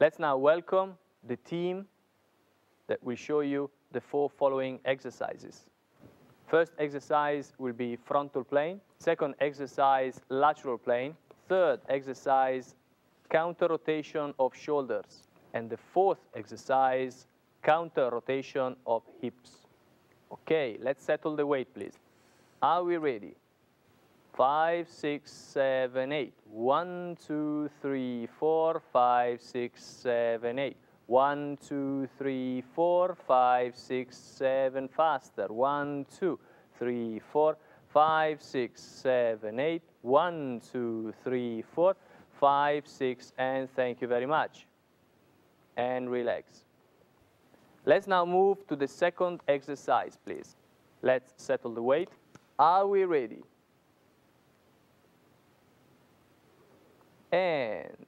Let's now welcome the team that will show you the four following exercises. First exercise will be frontal plane. Second exercise, lateral plane. Third exercise, counter rotation of shoulders. And the fourth exercise, counter rotation of hips. Okay, let's settle the weight, please. Are we ready? Five, six, seven, eight. One, two, three, four, five, six, seven, eight. One, two, three, four, five, six, seven. Faster. One, two, three, four, five, six, seven, eight. One, two, three, four, five, six, and thank you very much. And relax. Let's now move to the second exercise, please. Let's settle the weight. Are we ready? And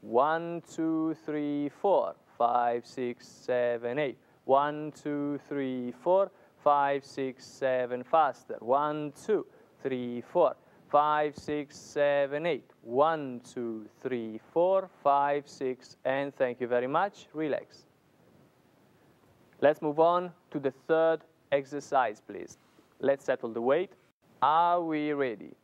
one, two, three, four, five, six, seven, eight. One, two, three, four, five, six, seven. Faster. One, two, three, four, five, six, seven, eight. One, two, three, four, five, six, and thank you very much. Relax. Let's move on to the third exercise, please. Let's settle the weight. Are we ready?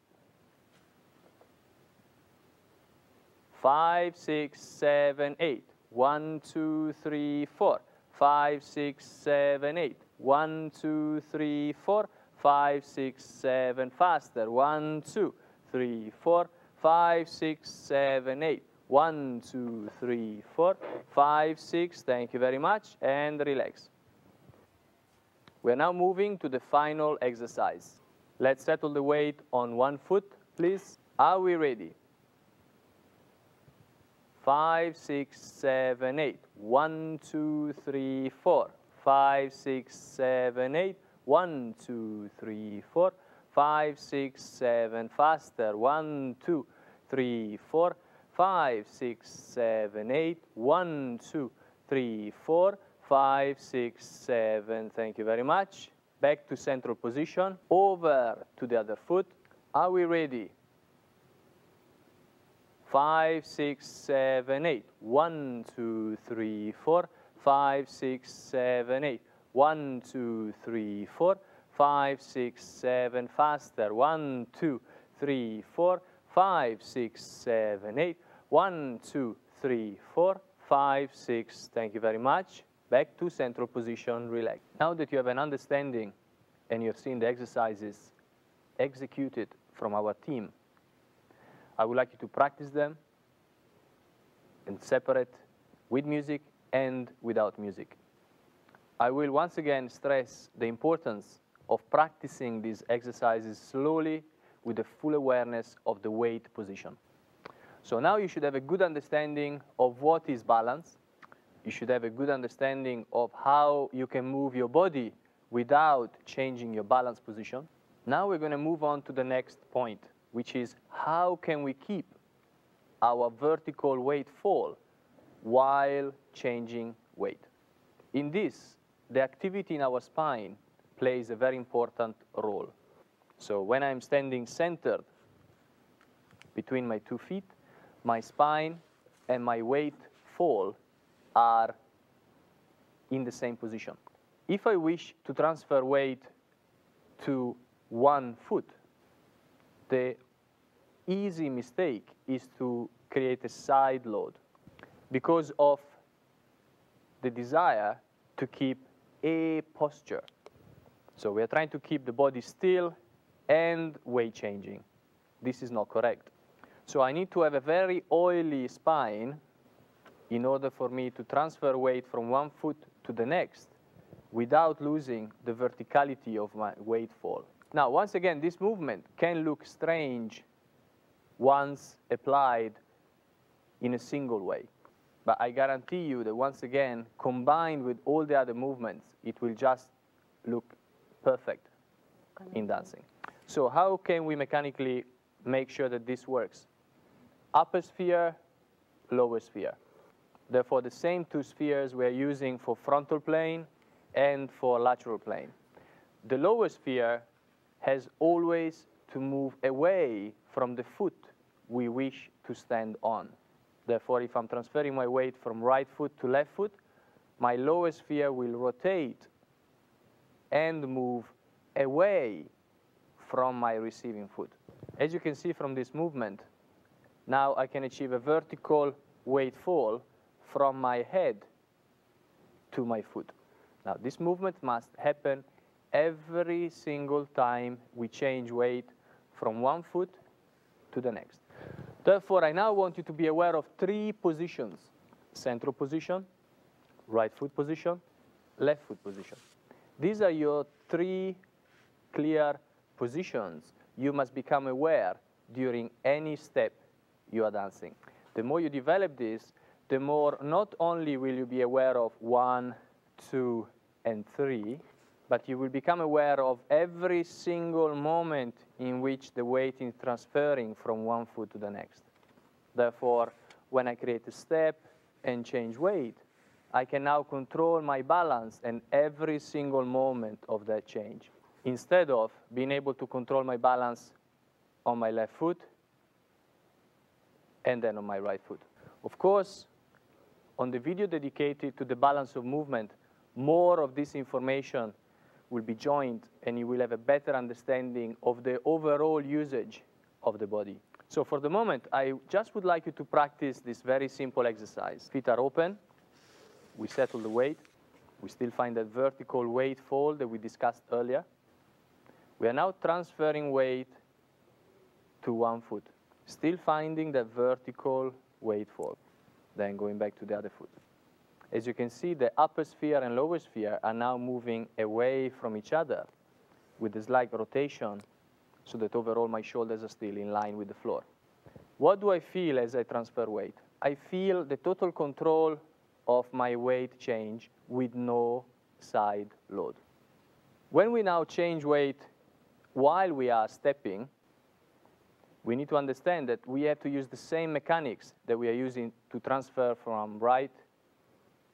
Five, six, seven, eight. One, two, three, four. Five, six, seven, eight. One, two, three, four. Five, six, seven. Faster. One, two, three, four. Five, six, seven, eight. One, two, three, four, five, six. Thank you very much. And relax. We are now moving to the final exercise. Let's settle the weight on one foot, please. Are we ready? Five, six, seven, eight. One, two, three, four. Five, six, seven, eight. One, two, three, four. Five, six, seven. Faster. One, two, three, four. Five, six, seven, eight. One, two, three, four. Five, six, seven. Thank you very much. Back to central position. Over to the other foot. Are we ready? Five, six, seven, eight. One, two, three, four. Five, six, seven, eight. One, two, three, four. Five, six, seven. Faster. One, two, three, four. Five, six, seven, eight. One, two, three, four. Five, six. Thank you very much. Back to central position, relax. Now that you have an understanding and you have seen the exercises executed from our team, I would like you to practice them and separate with music and without music. I will once again stress the importance of practicing these exercises slowly with a full awareness of the weight position. So now you should have a good understanding of what is balance. You should have a good understanding of how you can move your body without changing your balance position. Now we're going to move on to the next point, which is how can we keep our vertical weight fall while changing weight. In this, the activity in our spine plays a very important role. So when I'm standing centered between my two feet, my spine and my weight fall are in the same position. If I wish to transfer weight to one foot, the easy mistake is to create a side load because of the desire to keep a posture. So we are trying to keep the body still and weight changing. This is not correct. So I need to have a very oily spine in order for me to transfer weight from one foot to the next without losing the verticality of my weight fall. Now, once again, this movement can look strange once applied in a single way. But I guarantee you that once again, combined with all the other movements, it will just look perfect in dancing. So how can we mechanically make sure that this works? Upper sphere, lower sphere. Therefore, the same two spheres we're using for frontal plane and for lateral plane. The lower sphere has always to move away from the foot we wish to stand on. Therefore, if I'm transferring my weight from right foot to left foot, my lower sphere will rotate and move away from my receiving foot. As you can see from this movement, now I can achieve a vertical weight fall from my head to my foot. Now this movement must happen every single time we change weight from one foot to the next. Therefore, I now want you to be aware of three positions. Central position, right foot position, left foot position. These are your three clear positions you must become aware during any step you are dancing. The more you develop this, the more not only will you be aware of one, two, and three, but you will become aware of every single moment in which the weight is transferring from one foot to the next. Therefore, when I create a step and change weight, I can now control my balance and every single moment of that change. Instead of being able to control my balance on my left foot and then on my right foot. Of course, on the video dedicated to the balance of movement, more of this information will be joined and you will have a better understanding of the overall usage of the body. So for the moment, I just would like you to practice this very simple exercise. Feet are open, we settle the weight, we still find that vertical weight fall that we discussed earlier. We are now transferring weight to one foot, still finding the vertical weight fall, then going back to the other foot. As you can see, the upper sphere and lower sphere are now moving away from each other with a slight rotation so that overall my shoulders are still in line with the floor. What do I feel as I transfer weight? I feel the total control of my weight change with no side load. When we now change weight while we are stepping, we need to understand that we have to use the same mechanics that we are using to transfer from right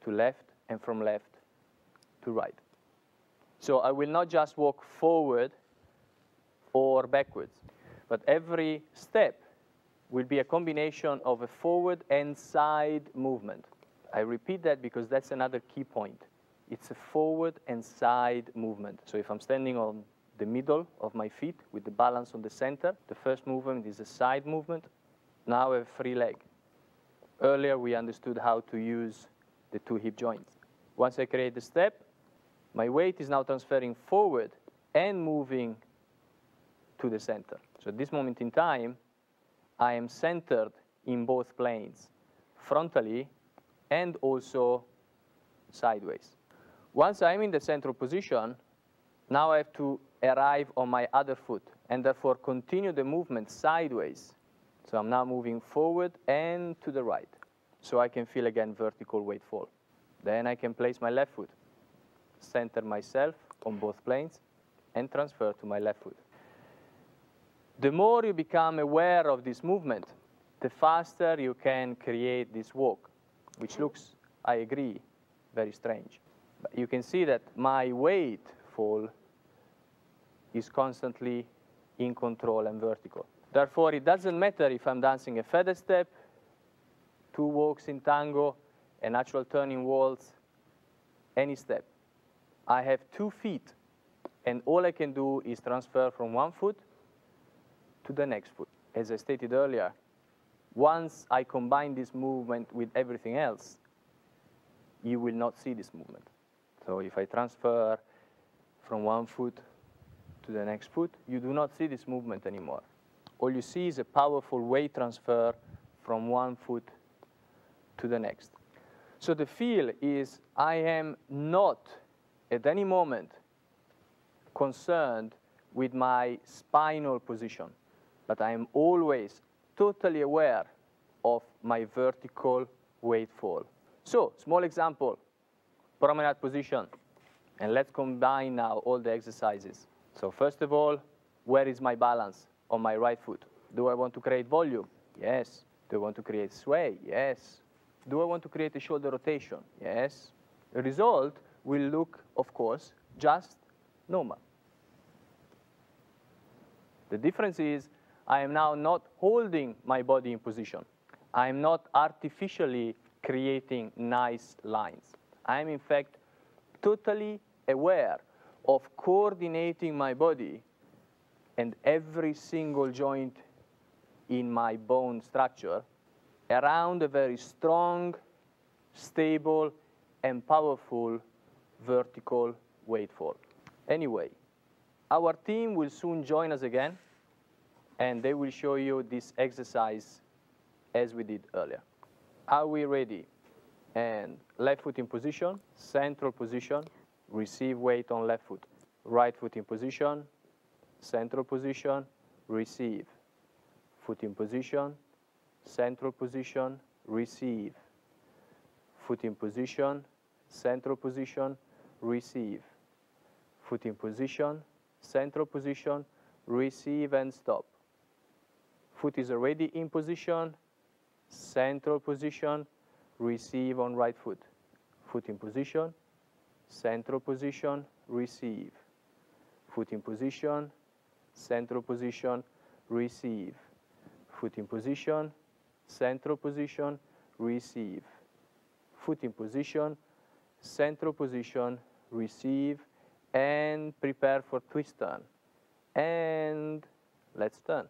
to left and from left to right. So I will not just walk forward or backwards, but every step will be a combination of a forward and side movement. I repeat that because that's another key point. It's a forward and side movement. So if I'm standing on the middle of my feet with the balance on the center, the first movement is a side movement. Now I have free leg. Earlier we understood how to use the two hip joints. Once I create the step, my weight is now transferring forward and moving to the center. So at this moment in time, I am centered in both planes, frontally and also sideways. Once I'm in the central position, now I have to arrive on my other foot and therefore continue the movement sideways. So I'm now moving forward and to the right. So I can feel again vertical weight fall. Then I can place my left foot, center myself on both planes, and transfer to my left foot. The more you become aware of this movement, the faster you can create this walk, which looks, I agree, very strange. But you can see that my weight fall is constantly in control and vertical. Therefore, it doesn't matter if I'm dancing a feather step, two walks in tango, a natural turning waltz, any step. I have two feet, and all I can do is transfer from one foot to the next foot. As I stated earlier, once I combine this movement with everything else, you will not see this movement. So if I transfer from one foot to the next foot, you do not see this movement anymore. All you see is a powerful weight transfer from one foot to the next. So the feel is I am not at any moment concerned with my spinal position, but I am always totally aware of my vertical weight fall. So, small example, promenade position. And let's combine now all the exercises. So first of all, where is my balance on my right foot? Do I want to create volume? Yes. Do I want to create sway? Yes. Do I want to create a shoulder rotation? Yes. The result will look, of course, just normal. The difference is I am now not holding my body in position. I'm not artificially creating nice lines. I'm in fact totally aware of coordinating my body and every single joint in my bone structure around a very strong, stable, and powerful vertical weight fall. Anyway, our team will soon join us again, and they will show you this exercise as we did earlier. Are we ready? And left foot in position, central position, receive weight on left foot. Right foot in position, central position, receive. Foot in position, central position, receive. Foot in position, central position, receive. Foot in position, central position, receive and stop. Foot is already in position, central position, receive on right foot. Foot in position, central position, receive. Foot in position, central position, receive. Foot in position, central position, receive. Foot in position, central position, receive, and prepare for twist turn. And let's turn.